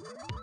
Woo!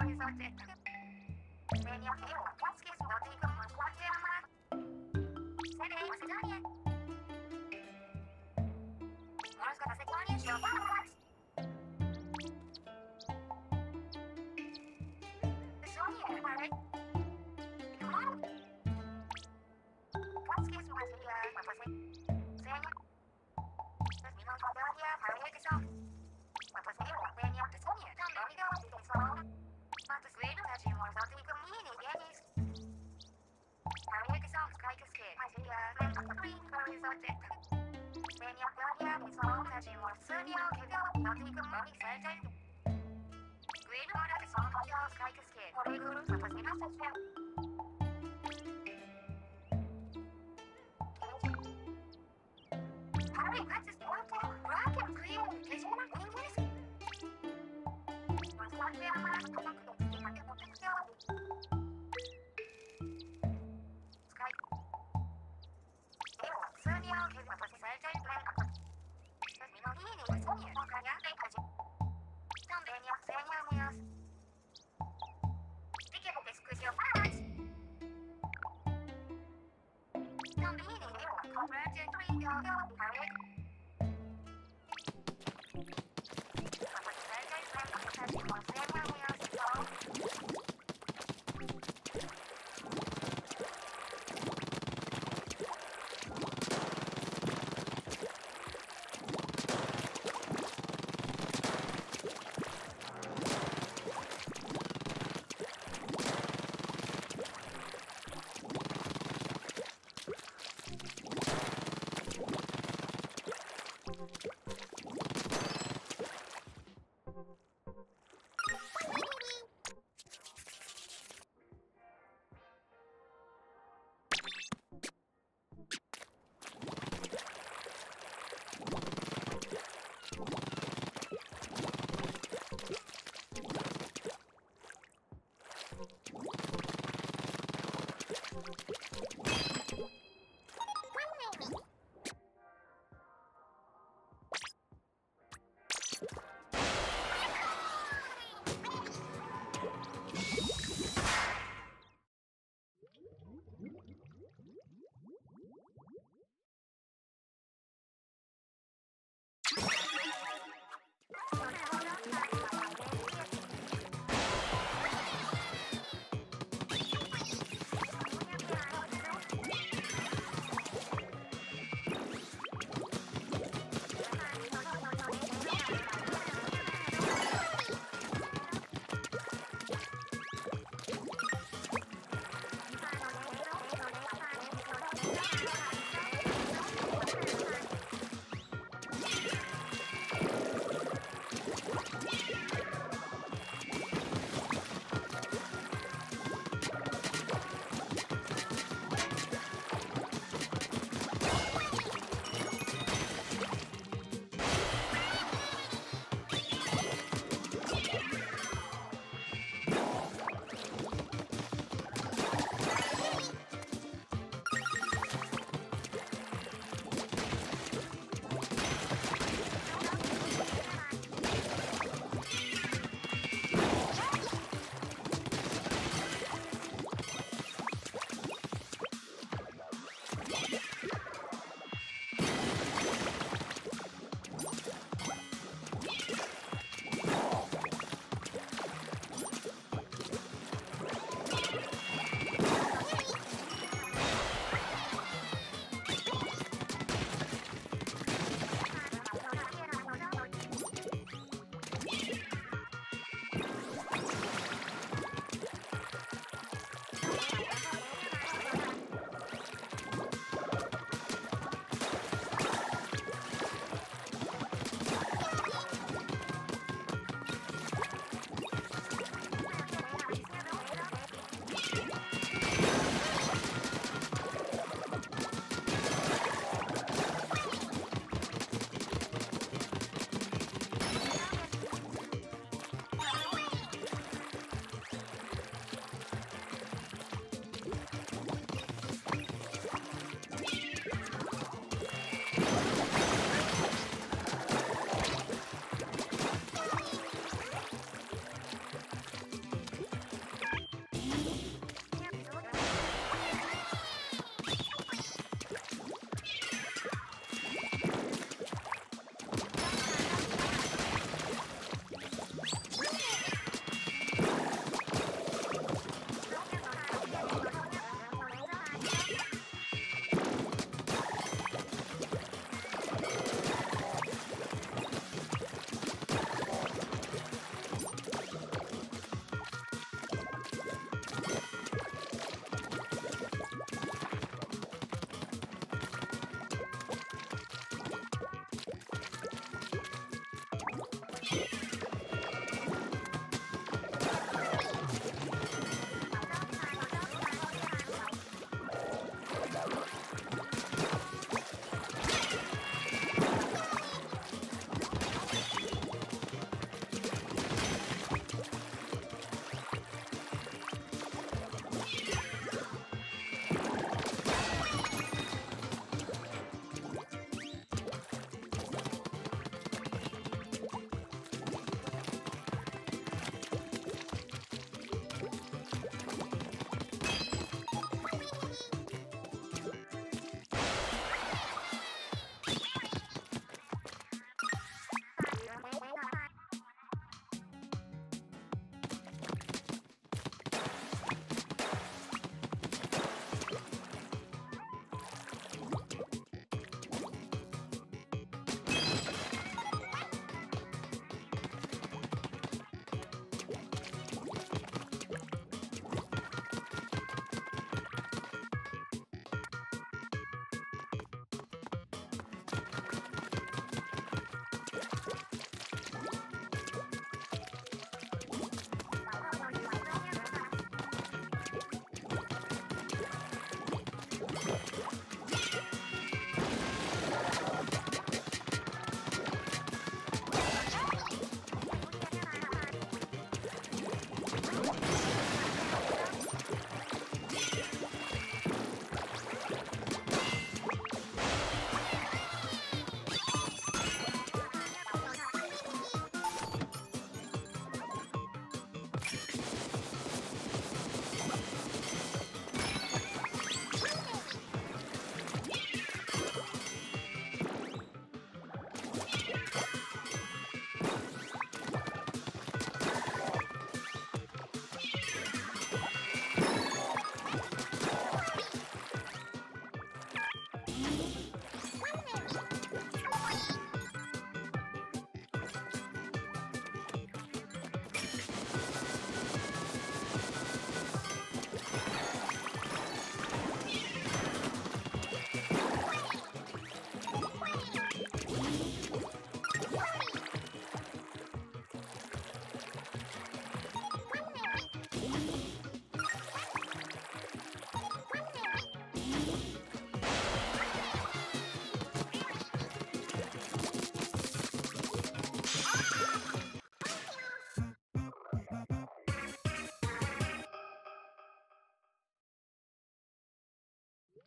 Exatamente. Magic Radio.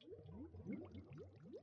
Mm-hmm.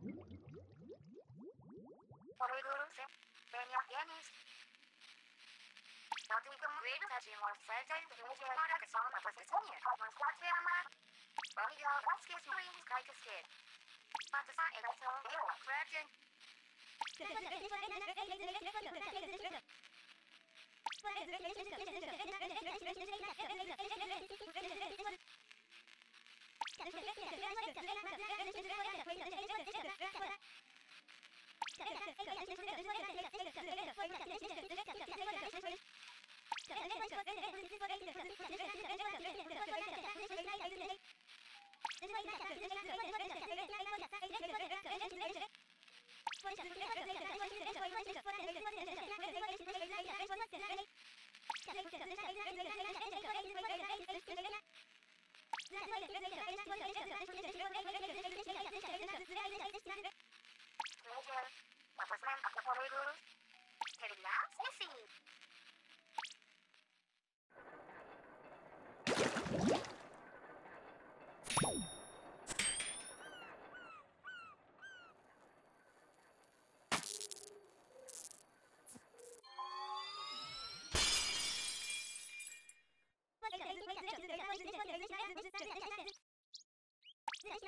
Onurduğunuz Benya Yeniz. Duyduğum bir taşımlar sözler duyunca olarak sonra basısını kapmaslat ve ama. Bani yol baskes marines kaykısı. Batısa elektronik yol kredin. Thank you.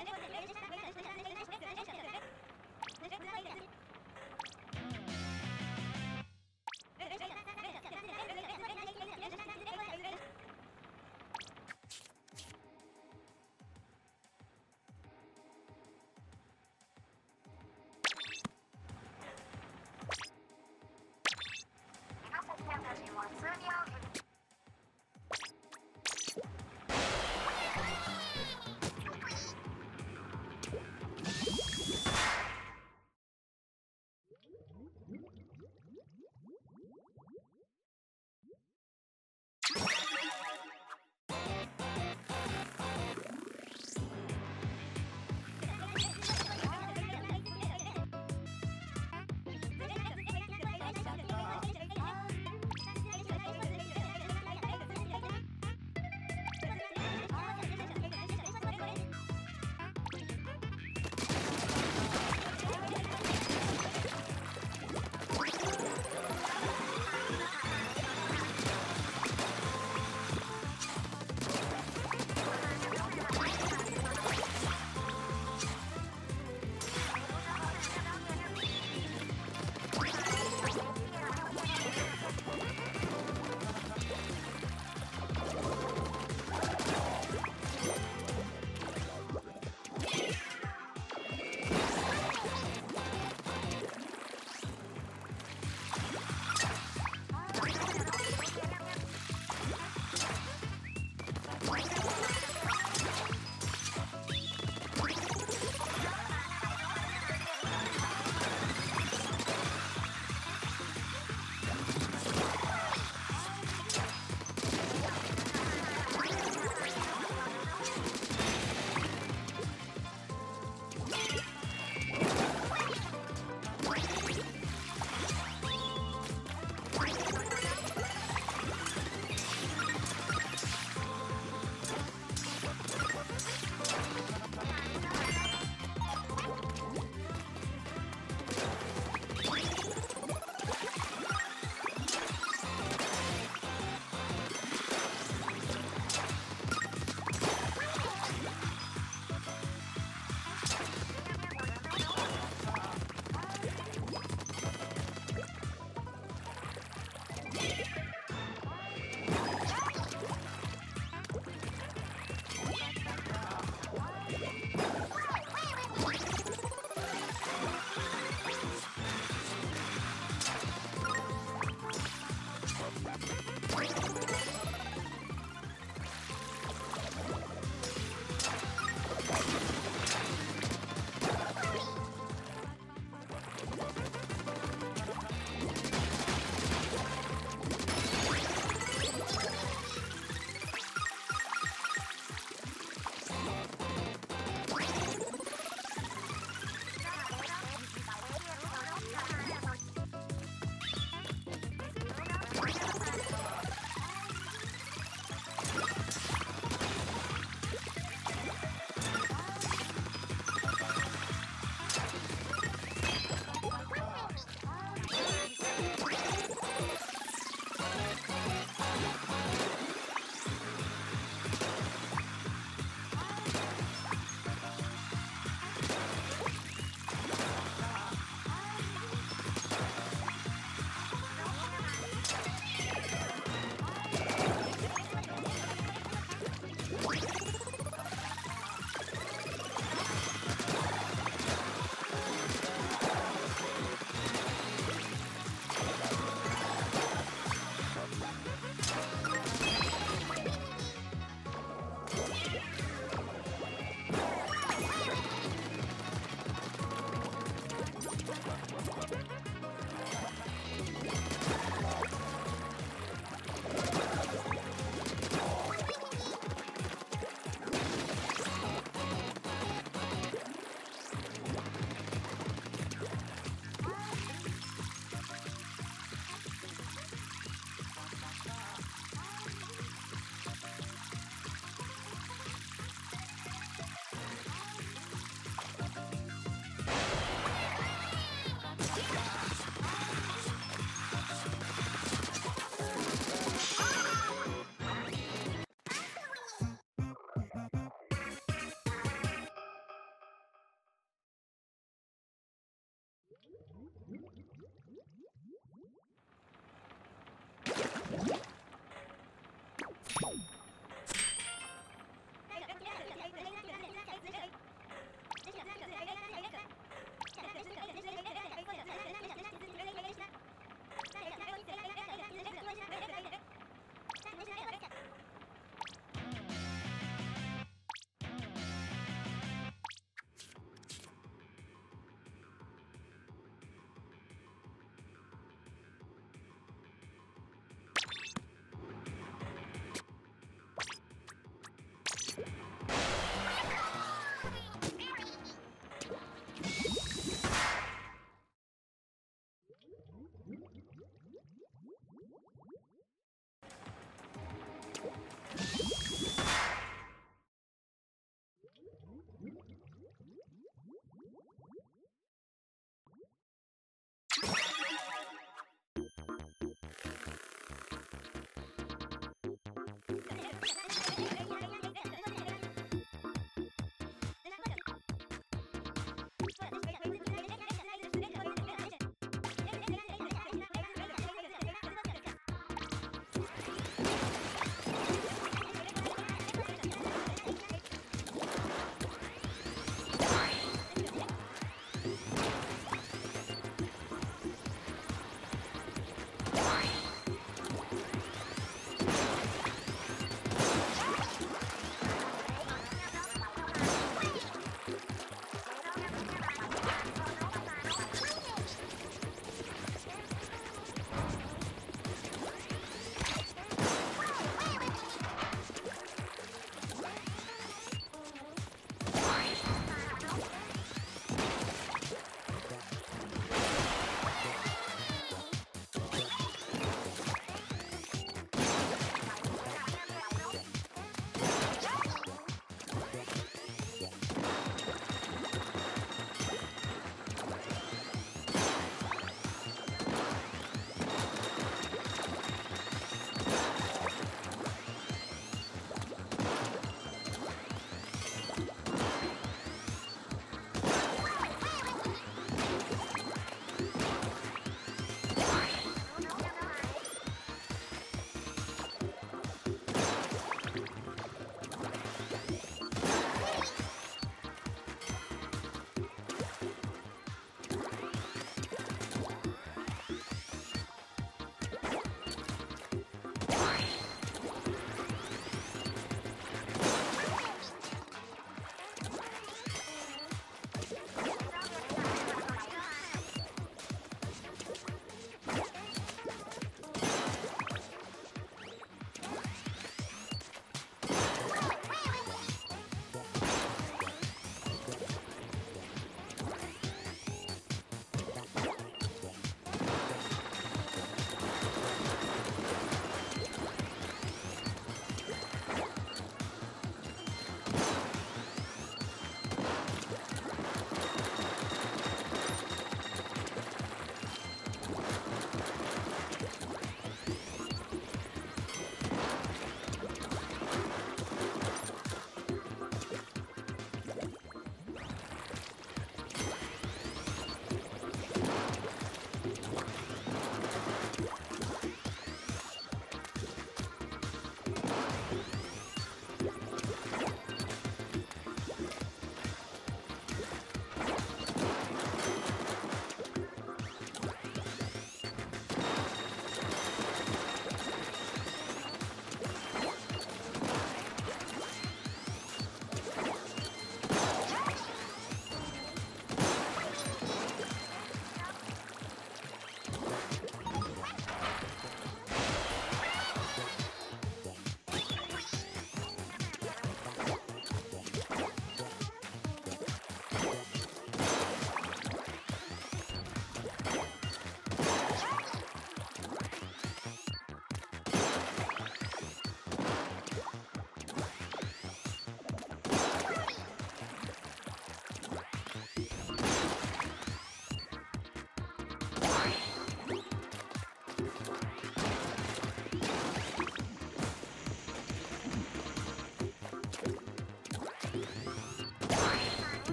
and it was, it was just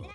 Yeah.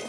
you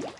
Yeah.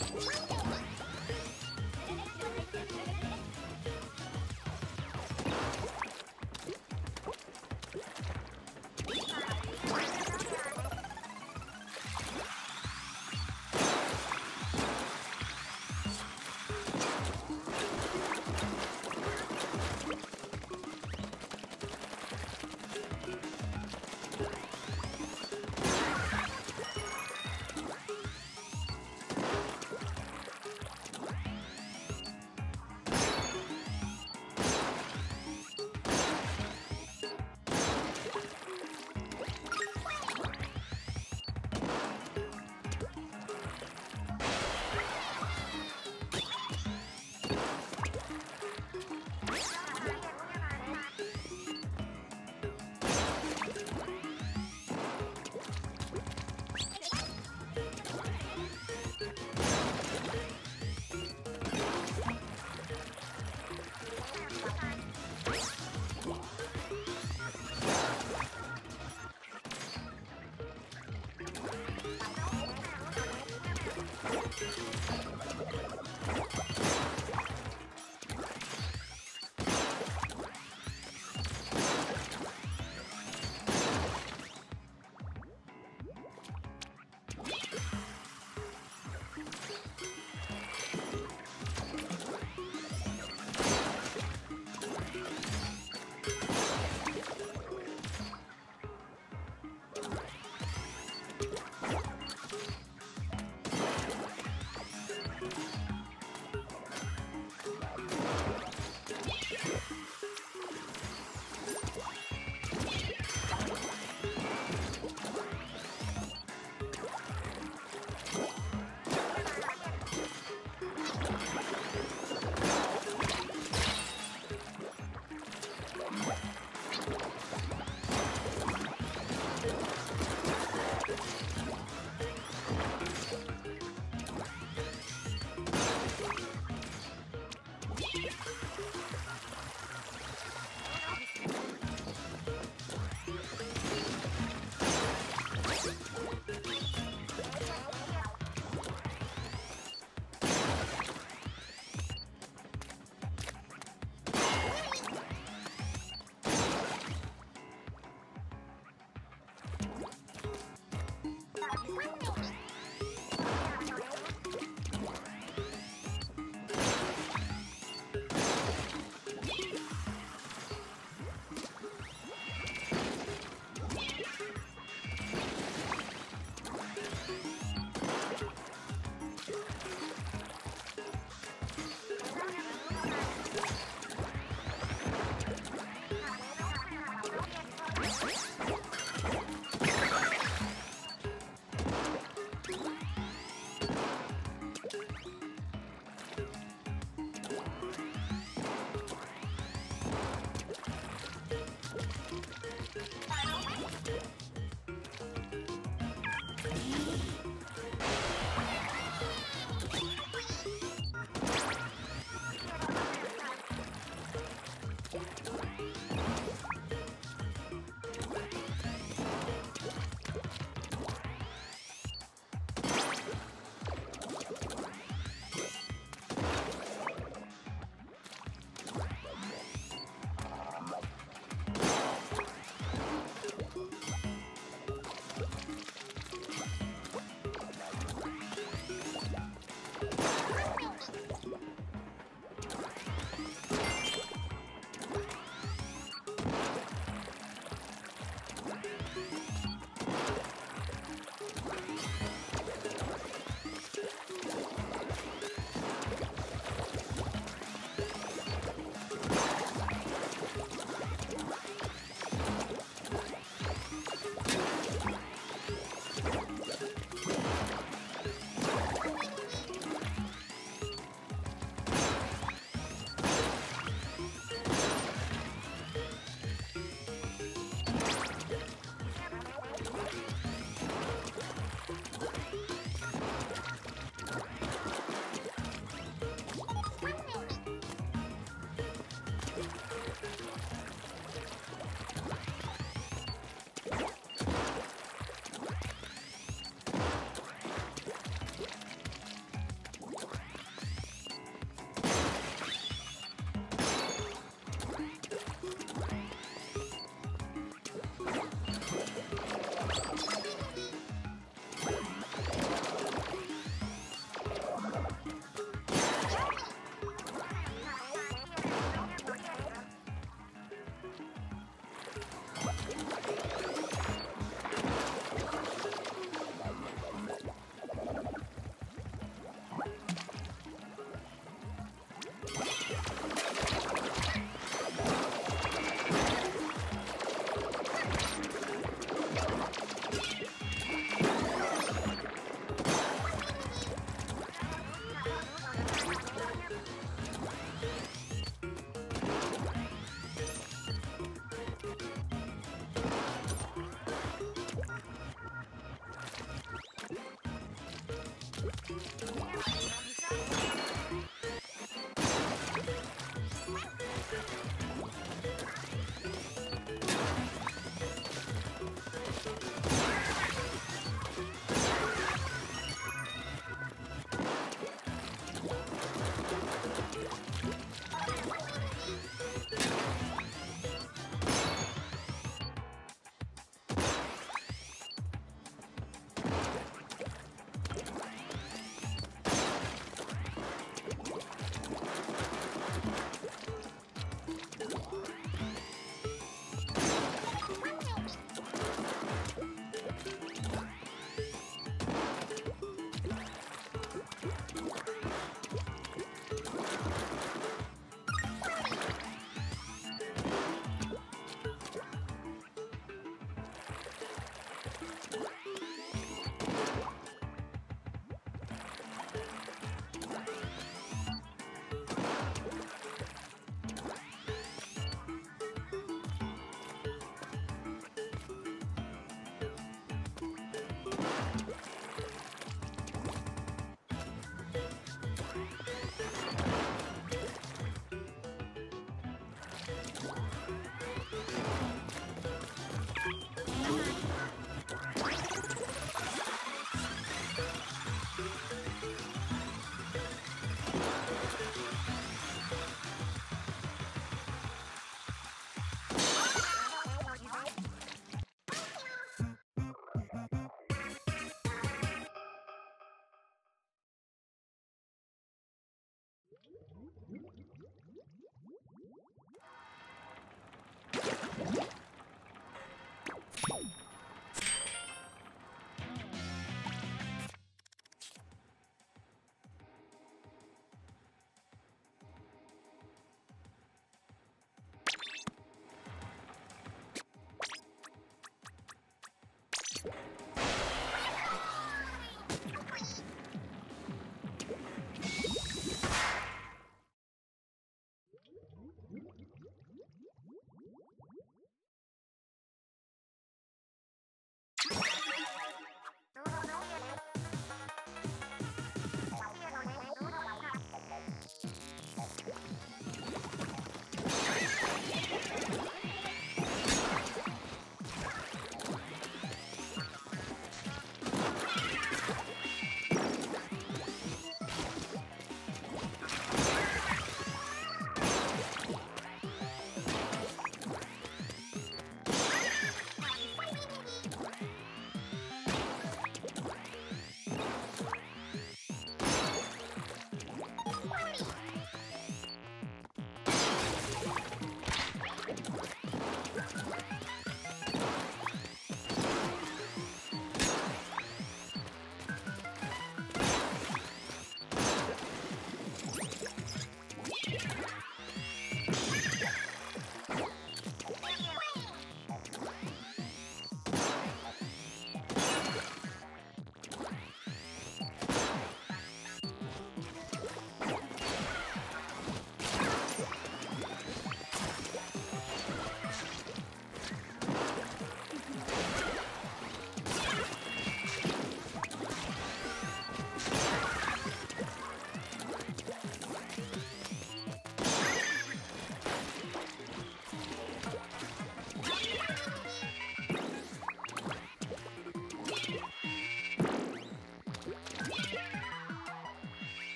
Yeah.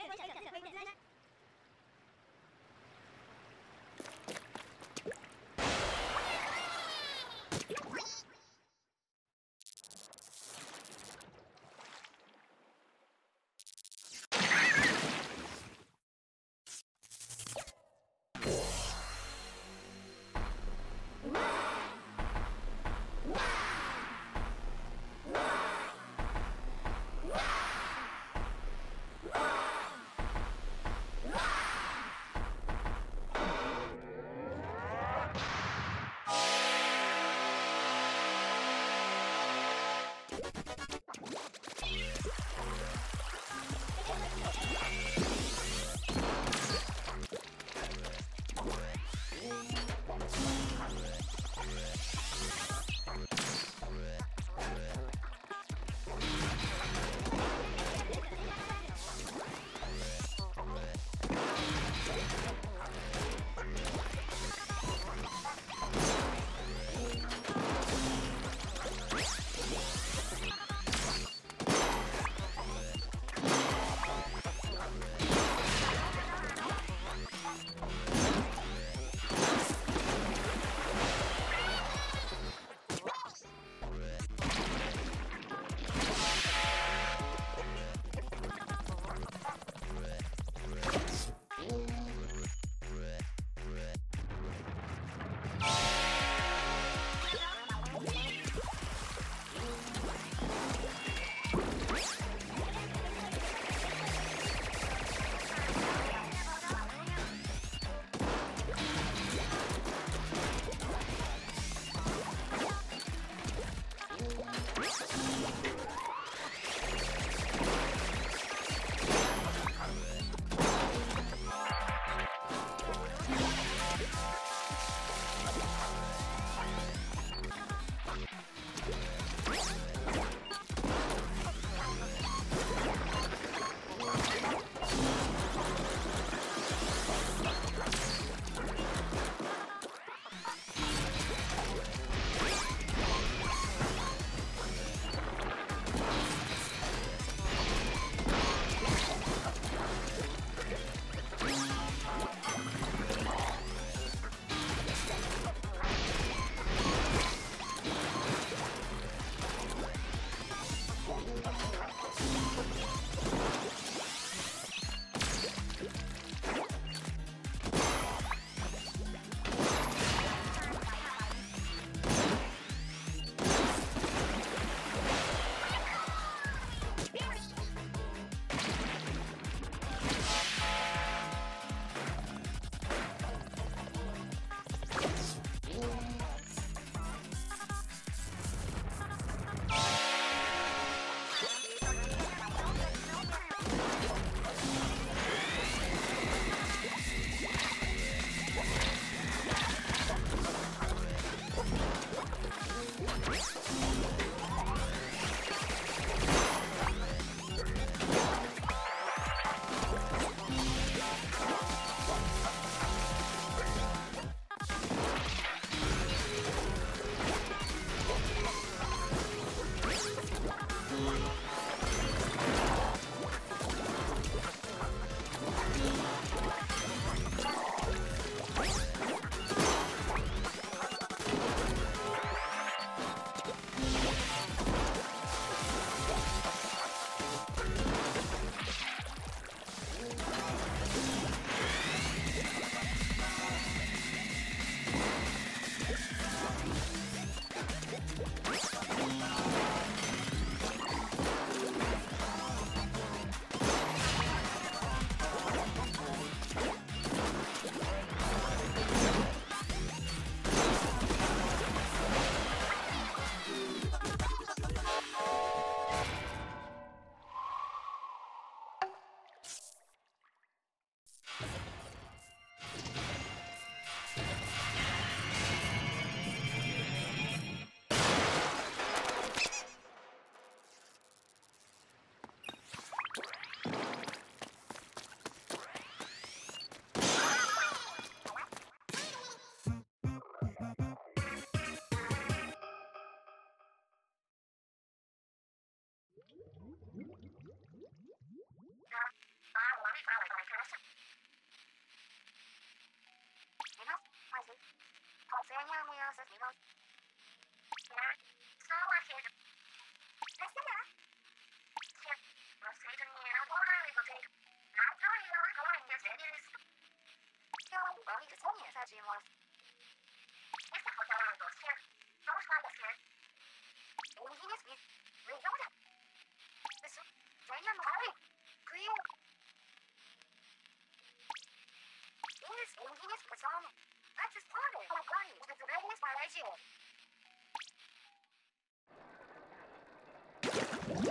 はい。you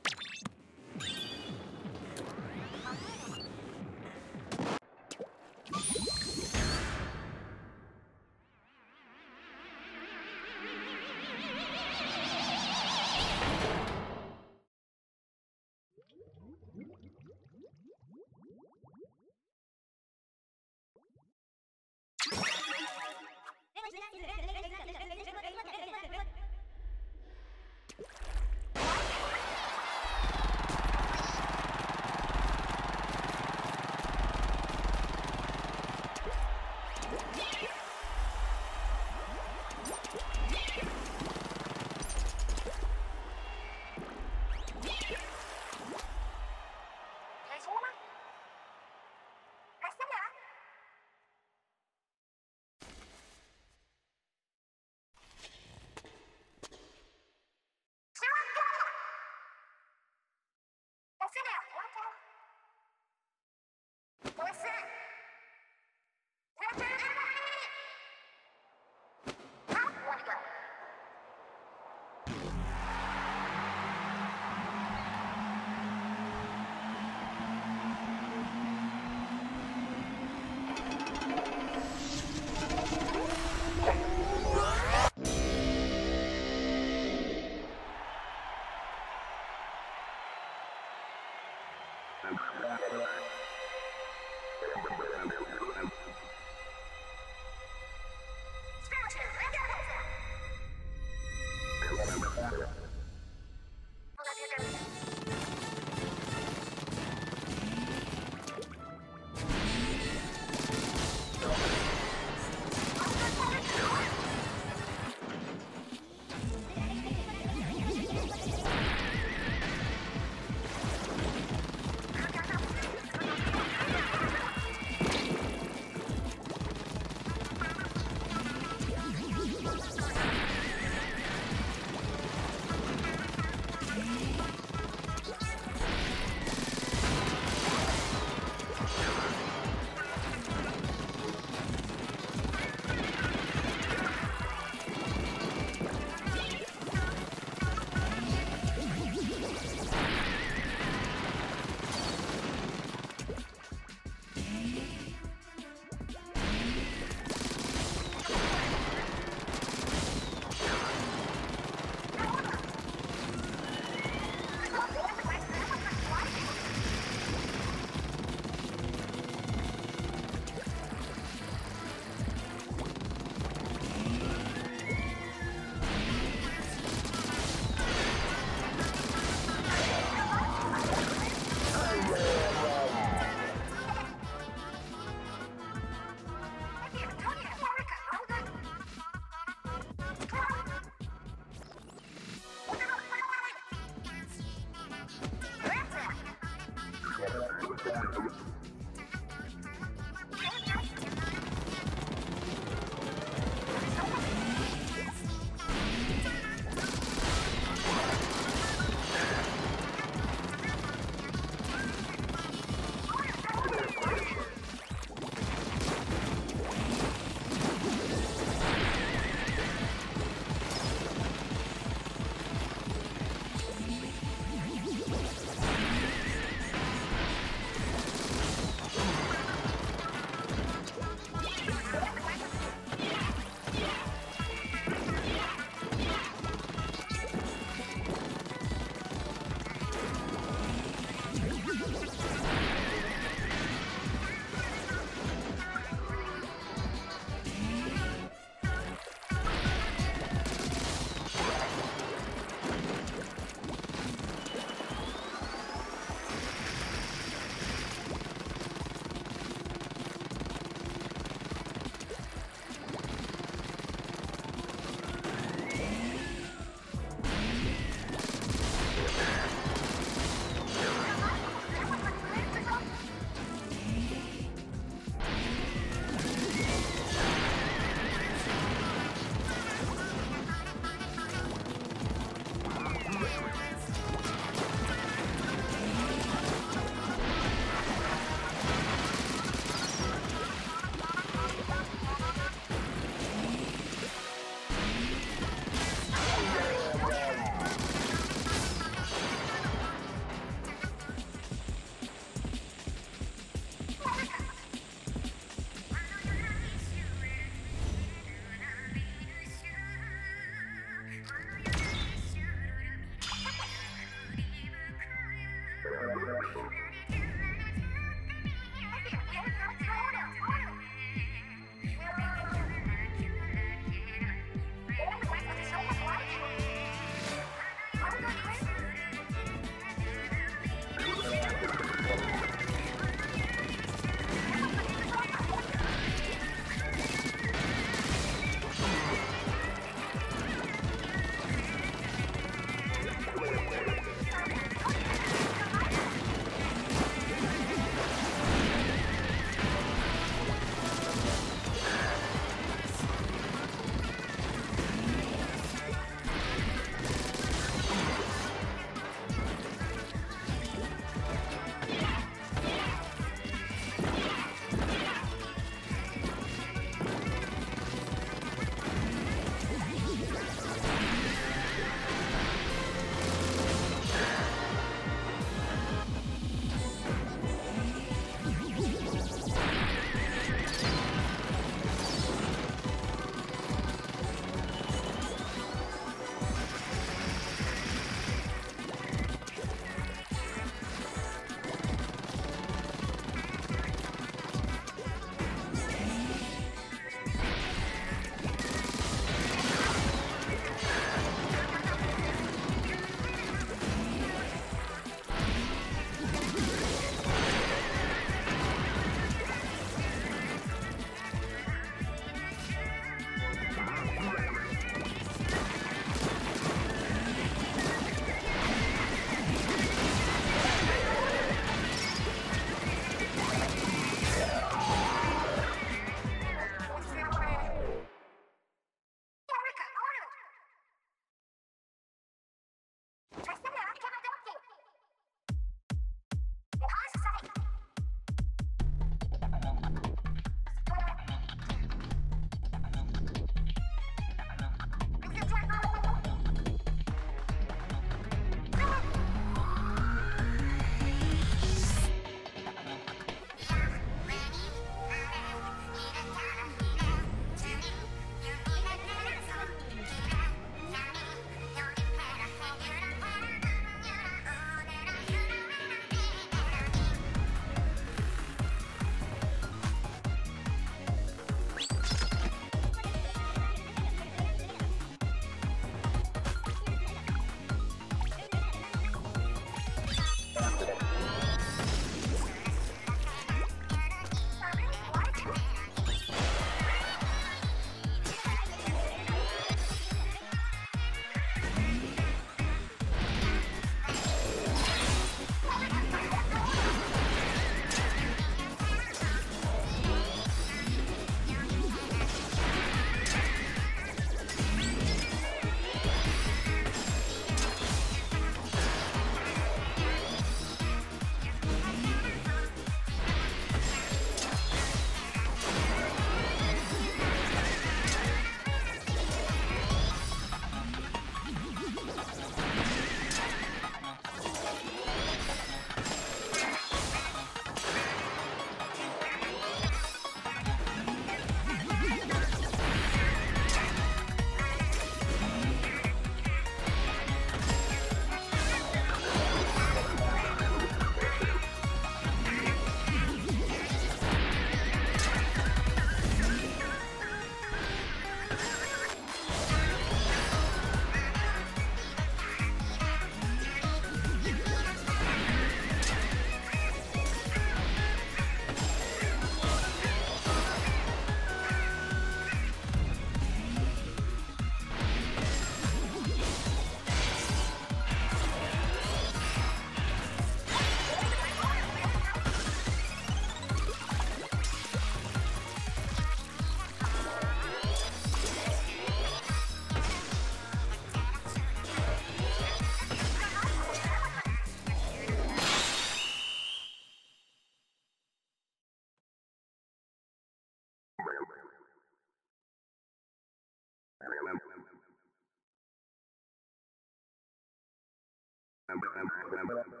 Gracias.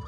you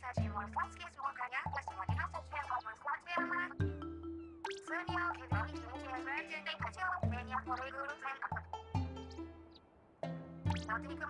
Potaci morfockie złogania słoniące się o morfockie ma. Słonią kierowi dzięki emergency kocioł, mienia poryguru ten. Dotykam